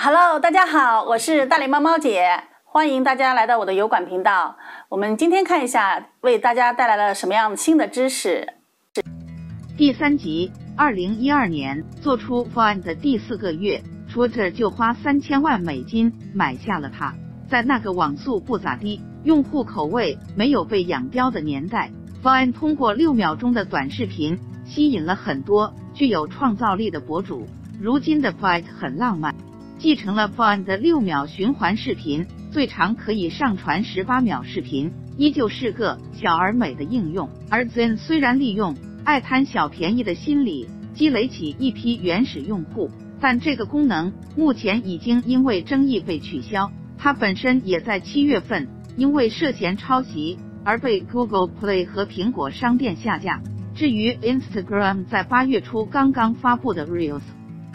Hello，大家好，我是大脸猫猫姐，欢迎大家来到我的油管频道。我们今天看一下，为大家带来了什么样新的知识。第三集，二零一二年做出 Find 的第四个月，Twitter 就花三千万美金买下了它。在那个网速不咋地、用户口味没有被养刁的年代，Find 通过六秒钟的短视频吸引了很多具有创造力的博主。如今的 Vine 很浪漫。继承了 Vine 的六秒循环视频，最长可以上传十八秒视频，依旧是个小而美的应用。而 Zen 虽然利用爱贪小便宜的心理积累起一批原始用户，但这个功能目前已经因为争议被取消。它本身也在七月份因为涉嫌抄袭而被 Google Play 和苹果商店下架。至于 Instagram 在八月初刚刚发布的 Reels，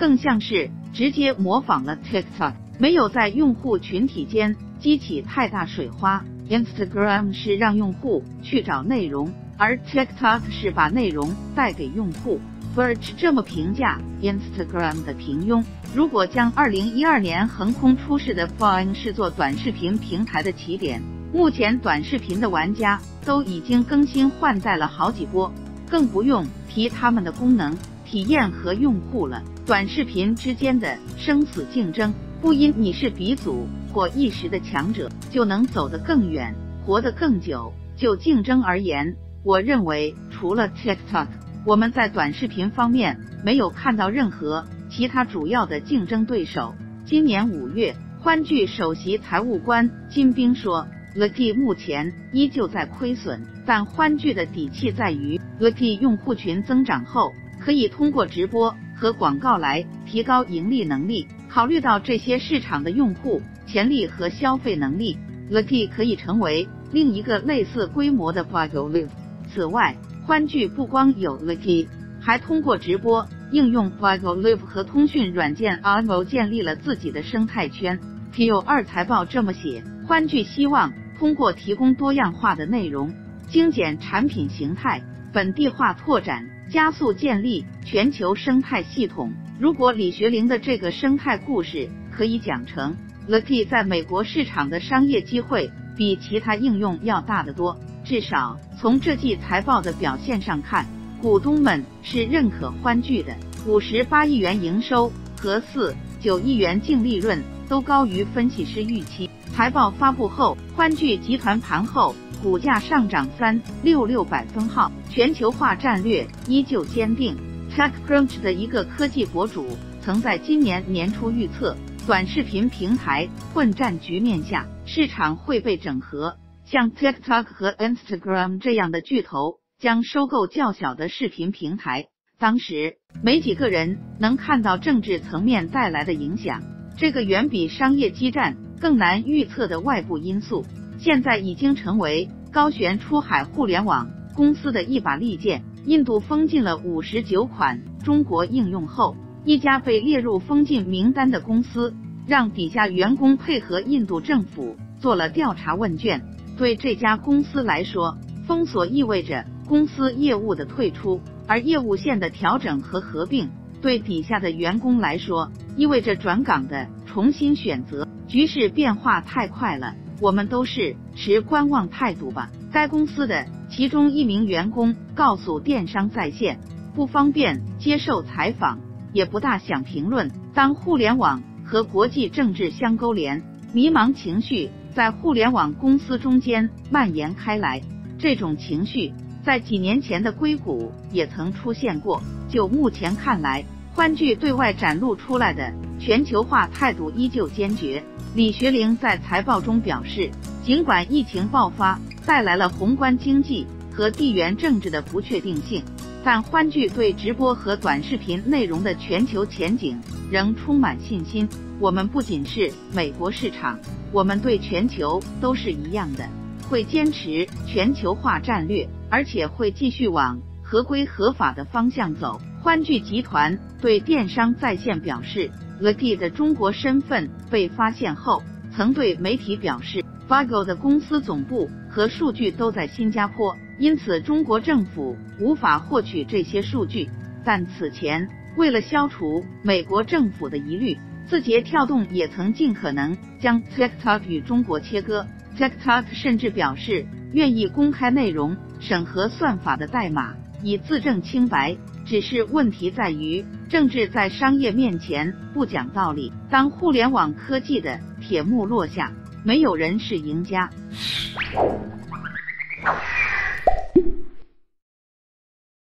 更像是。直接模仿了 TikTok，没有在用户群体间激起太大水花。Instagram 是让用户去找内容，而 TikTok 是把内容带给用户。Verge 这么评价 Instagram 的平庸。如果将2012年横空出世的 Vine 视作短视频平台的起点，目前短视频的玩家都已经更新换代了好几波，更不用提他们的功能。体验和用户了，短视频之间的生死竞争，不因你是鼻祖或一时的强者就能走得更远，活得更久。就竞争而言，我认为除了 TikTok，我们在短视频方面没有看到任何其他主要的竞争对手。今年五月，欢聚首席财务官金兵说，Lucky 目前依旧在亏损，但欢聚的底气在于 Lucky 用户群增长后。可以通过直播和广告来提高盈利能力。考虑到这些市场的用户潜力和消费能力，Lucky 可以成为另一个类似规模的 Vigo Live。此外，欢聚不光有 Lucky，还通过直播应用 Vigo Live 和通讯软件 Avo 建立了自己的生态圈。Q 二财报这么写：欢聚希望通过提供多样化的内容，精简产品形态，本地化拓展。加速建立全球生态系统。如果李学凌的这个生态故事可以讲成，Lucky 在美国市场的商业机会比其他应用要大得多。至少从这季财报的表现上看，股东们是认可欢聚的。五十八亿元营收和四九亿元净利润都高于分析师预期。财报发布后，欢聚集团盘后。股价上涨三六六百分号，全球化战略依旧坚定。TechCrunch 的一个科技博主曾在今年年初预测，短视频平台混战局面下，市场会被整合，像 TikTok 和 Instagram 这样的巨头将收购较小的视频平台。当时没几个人能看到政治层面带来的影响，这个远比商业激战更难预测的外部因素。现在已经成为高悬出海互联网公司的一把利剑。印度封禁了五十九款中国应用后，一家被列入封禁名单的公司让底下员工配合印度政府做了调查问卷。对这家公司来说，封锁意味着公司业务的退出，而业务线的调整和合并对底下的员工来说意味着转岗的重新选择。局势变化太快了。我们都是持观望态度吧。该公司的其中一名员工告诉电商在线，不方便接受采访，也不大想评论。当互联网和国际政治相勾连，迷茫情绪在互联网公司中间蔓延开来。这种情绪在几年前的硅谷也曾出现过。就目前看来，欢聚对外展露出来的全球化态度依旧坚决。李学凌在财报中表示，尽管疫情爆发带来了宏观经济和地缘政治的不确定性，但欢聚对直播和短视频内容的全球前景仍充满信心。我们不仅是美国市场，我们对全球都是一样的，会坚持全球化战略，而且会继续往合规合法的方向走。欢聚集团对电商在线表示。阿迪的中国身份被发现后，曾对媒体表示，Vigo 的公司总部和数据都在新加坡，因此中国政府无法获取这些数据。但此前，为了消除美国政府的疑虑字节跳动也曾尽可能将 TikTok 与中国切割，TikTok 甚至表示愿意公开内容审核算法的代码，以自证清白。只是问题在于，政治在商业面前不讲道理。当互联网科技的铁幕落下，没有人是赢家。